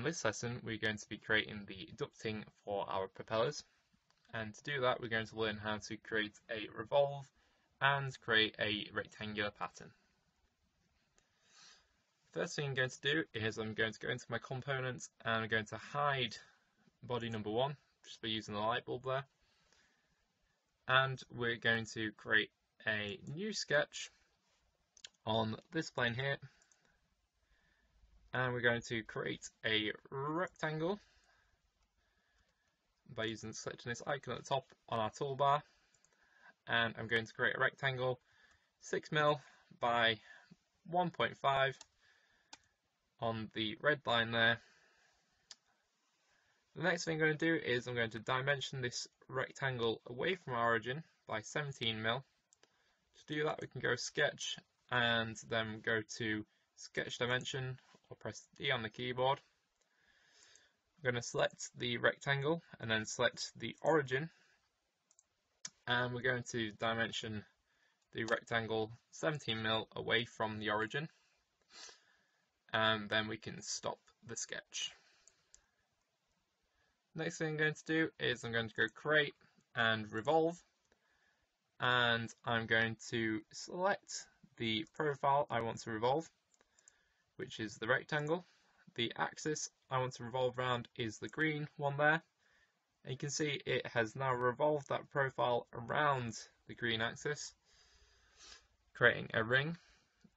this lesson we're going to be creating the ducting for our propellers. And to do that we're going to learn how to create a revolve and create a rectangular pattern. First thing I'm going to do is I'm going to go into my components and I'm going to hide body number one just by using the light bulb there. And we're going to create a new sketch on this plane here and we're going to create a rectangle by using selecting this icon at the top on our toolbar and I'm going to create a rectangle 6mm by 1.5 on the red line there. The next thing I'm going to do is I'm going to dimension this rectangle away from our origin by 17mm. To do that we can go sketch and then go to sketch dimension or press D on the keyboard. I'm going to select the rectangle and then select the origin and we're going to dimension the rectangle 17mm away from the origin and then we can stop the sketch. Next thing I'm going to do is I'm going to go create and revolve and I'm going to select the profile I want to revolve which is the rectangle. The axis I want to revolve around is the green one there. And you can see it has now revolved that profile around the green axis, creating a ring.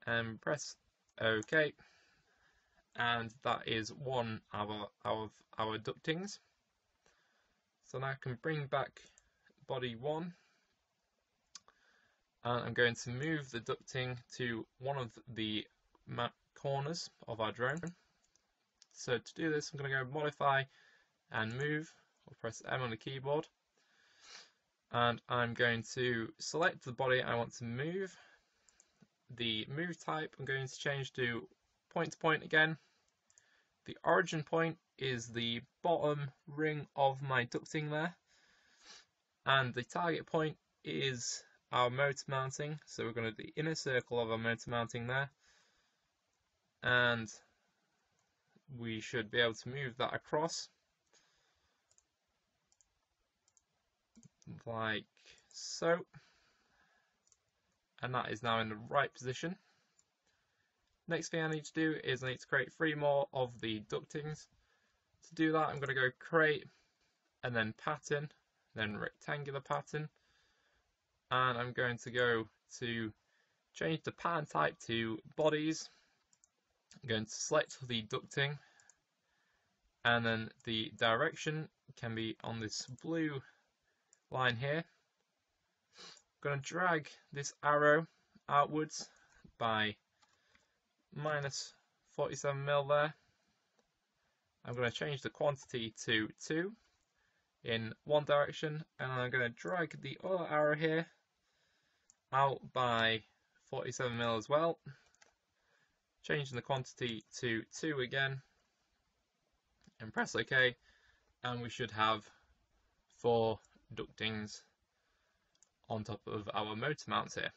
And press OK. And that is one of our, of our ductings. So now I can bring back body one and I'm going to move the ducting to one of the corners of our drone. So to do this, I'm going to go modify and move, or press M on the keyboard. And I'm going to select the body I want to move. The move type I'm going to change to point to point again. The origin point is the bottom ring of my ducting there. And the target point is our motor mounting. So we're going to do the inner circle of our motor mounting there and we should be able to move that across. Like so. And that is now in the right position. Next thing I need to do is I need to create three more of the ductings. To do that I'm going to go create and then pattern then rectangular pattern. And I'm going to go to change the pattern type to bodies I'm going to select the ducting and then the direction can be on this blue line here. I'm going to drag this arrow outwards by minus 47 mil there. I'm going to change the quantity to 2 in one direction and I'm going to drag the other arrow here out by 47 mil as well changing the quantity to 2 again and press OK and we should have four ductings on top of our motor mounts here.